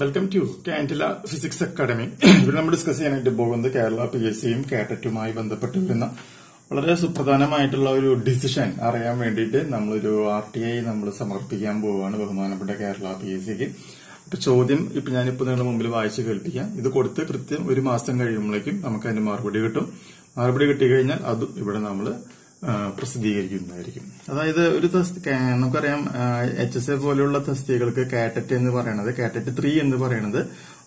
Welcome to Candela physics academy ഇവിടെ നമ്മൾ discuss ചെയ്യാനായിട്ട് പോകുന്നത് കേരള പി എസ് സിയും കാറ്ററ്റുമായി ബന്ധപ്പെട്ട് വരുന്ന വളരെ സുപ്രധാനമായിട്ടുള്ള ഒരു ഡിസിഷൻ അറിയാൻ വേണ്ടിയിട്ട് നമ്മളൊരു ആർ ടി ഐ നമ്മൾ സമർപ്പിക്കാൻ പോവുകയാണ് ബഹുമാനപ്പെട്ട കേരള പി എസ് സിക്ക് അപ്പൊ ചോദ്യം ഇപ്പൊ ഞാനിപ്പോ നിങ്ങളുടെ മുമ്പിൽ വായിച്ച് കേൾപ്പിക്കാം. ഇത് കൊടുത്ത് കൃത്യം ഒരു മാസം കഴിയുമ്പോഴേക്കും നമുക്ക് അതിന്റെ മറുപടി കിട്ടും. മറുപടി കിട്ടിക്കഴിഞ്ഞാൽ അതും ഇവിടെ നമ്മൾ പ്രസിദ്ധീകരിക്കുന്നതായിരിക്കും. അതായത് ഒരു നമുക്കറിയാം എച്ച് എസ് എ പോലെയുള്ള തസ്തികൾക്ക് കാറ്ററ്റ് എന്ന് പറയുന്നത് കാറ്ററ്റ് ത്രീ എന്ന് പറയുന്നത്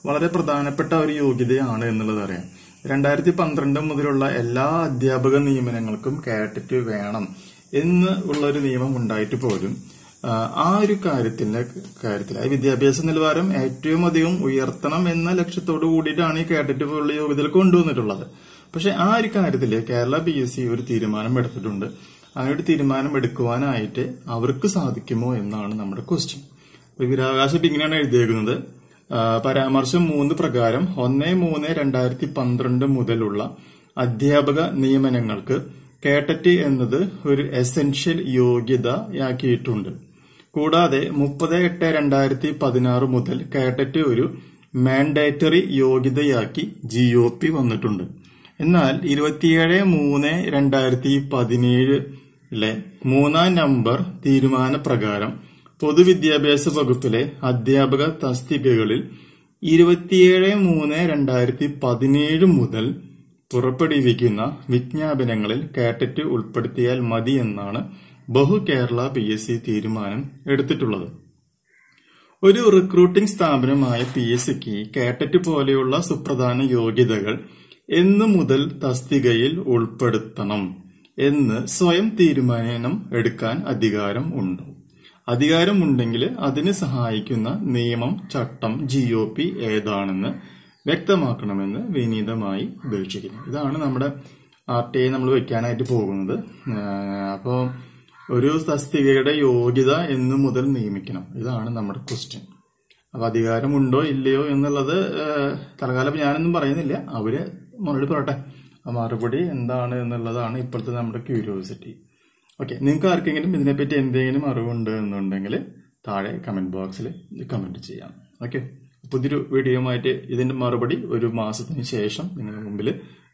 വളരെ പ്രധാനപ്പെട്ട ഒരു യോഗ്യതയാണ് എന്നുള്ളത് അറിയാം. രണ്ടായിരത്തി പന്ത്രണ്ട് മുതലുള്ള എല്ലാ അധ്യാപക നിയമനങ്ങൾക്കും കാറ്ററ്റ് വേണം എന്ന് ഉള്ള ഒരു നിയമം ഉണ്ടായിട്ട് പോലും ആ, ആ ഒരു കാര്യത്തിന്റെ കാര്യത്തിൽ വിദ്യാഭ്യാസ നിലവാരം ഏറ്റവും അധികം ഉയർത്തണം എന്ന ലക്ഷ്യത്തോട് കൂടിയിട്ടാണ് ഈ കാറ്ററ്റ് പോലുള്ള യോഗ്യതകൾ കൊണ്ടുവന്നിട്ടുള്ളത്. പക്ഷെ ആ ഒരു കാര്യത്തിൽ കേരള പി എസ് സി ഒരു തീരുമാനം എടുത്തിട്ടുണ്ട്. അങ്ങനെ ഒരു തീരുമാനം എടുക്കുവാനായിട്ട് അവർക്ക് സാധിക്കുമോ എന്നാണ് നമ്മുടെ ക്വസ്റ്റ്യൻ ഇപ്പൊ ഇങ്ങനെയാണ് എഴുതിയേക്കുന്നത്. ആ, പരാമർശം മൂന്ന് പ്രകാരം ഒന്ന് മൂന്ന് രണ്ടായിരത്തി പന്ത്രണ്ട് മുതലുള്ള അധ്യാപക നിയമനങ്ങൾക്ക് കേട്ടറ്റ് എന്നത് ഒരു എസെൻഷ്യൽ യോഗ്യതയാക്കിയിട്ടുണ്ട്. കൂടാതെ മുപ്പത് എട്ട് രണ്ടായിരത്തി പതിനാറ് മുതൽ കേട്ടറ്റ് ഒരു മാൻഡേറ്ററി യോഗ്യതയാക്കി ജി ഒ പി വന്നിട്ടുണ്ട്. എന്നാൽ ഇരുപത്തിയേഴ് മൂന്ന് രണ്ടായിരത്തി പതിനേഴിലെ മൂന്നാം നമ്പർ തീരുമാനപ്രകാരം പൊതുവിദ്യാഭ്യാസ വകുപ്പിലെ അധ്യാപക തസ്തികകളിൽ ഇരുപത്തിയേഴ് മൂന്ന് രണ്ടായിരത്തി പതിനേഴ് മുതൽ പുറപ്പെടുവിക്കുന്ന വിജ്ഞാപനങ്ങളിൽ കാറ്ററ്റ് ഉൾപ്പെടുത്തിയാൽ മതി എന്നാണ് ബഹു കേരള പി എസ് സി തീരുമാനം എടുത്തിട്ടുള്ളത്. ഒരു റിക്രൂട്ടിംഗ് സ്ഥാപനമായ പി എസ് സിക്ക് കാറ്ററ്റ് പോലെയുള്ള സുപ്രധാന യോഗ്യതകൾ എന്നു മുതൽ തസ്തികയിൽ ഉൾപ്പെടുത്തണം എന്ന് സ്വയം തീരുമാനം എടുക്കാൻ അധികാരം ഉണ്ട്. അധികാരമുണ്ടെങ്കിൽ അതിന് സഹായിക്കുന്ന നിയമം ചട്ടം ജി ഒ പി ഏതാണെന്ന് വ്യക്തമാക്കണമെന്ന് വിനീതമായി അപേക്ഷിക്കുന്നു ഇതാണ് നമ്മുടെ ആർ ടി ഐ നമ്മൾ വെക്കാനായിട്ട് പോകുന്നത്. അപ്പോൾ ഒരു തസ്തികയുടെ യോഗ്യത എന്ന് മുതൽ നിയമിക്കണം. ഇതാണ് നമ്മുടെ ക്വസ്റ്റ്യൻ അപ്പൊ അധികാരമുണ്ടോ ഇല്ലയോ എന്നുള്ളത് തൽക്കാലം ഞാനൊന്നും പറയുന്നില്ല. അവർ മറുപടി പറയട്ടെ. മറുപടി എന്താണ് എന്നുള്ളതാണ് ഇപ്പോഴത്തെ നമ്മുടെ ക്യൂരിയോസിറ്റി ഓക്കെ നിങ്ങൾക്ക് ആർക്കെങ്കിലും ഇതിനെപ്പറ്റി എന്തെങ്കിലും അറിവുണ്ട് എന്നുണ്ടെങ്കിൽ താഴെ കമന്റ് ബോക്സിൽ കമന്റ് ചെയ്യാം. ഓക്കെ പുതിയൊരു വീഡിയോയുമായിട്ട് ഇതിന്റെ മറുപടി ഒരു മാസത്തിന് ശേഷം നിങ്ങളുടെ മുമ്പിൽ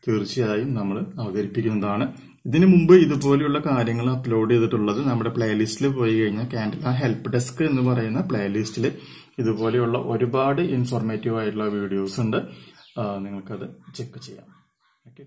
തീർച്ചയായും നമ്മൾ അവതരിപ്പിക്കുന്നതാണ്. ഇതിനു മുമ്പ് ഇതുപോലെയുള്ള കാര്യങ്ങൾ അപ്ലോഡ് ചെയ്തിട്ടുള്ളത് നമ്മുടെ പ്ലേലിസ്റ്റിൽ പോയി കഴിഞ്ഞാൽ കാൻഡില ഹെൽപ്പ് ഡെസ്ക് എന്ന് പറയുന്ന പ്ലേലിസ്റ്റിൽ ഇതുപോലെയുള്ള ഒരുപാട് ഇൻഫോർമേറ്റീവ് ആയിട്ടുള്ള വീഡിയോസ് ഉണ്ട്. നിങ്ങൾക്കത് ചെക്ക് ചെയ്യാം. ഓക്കെ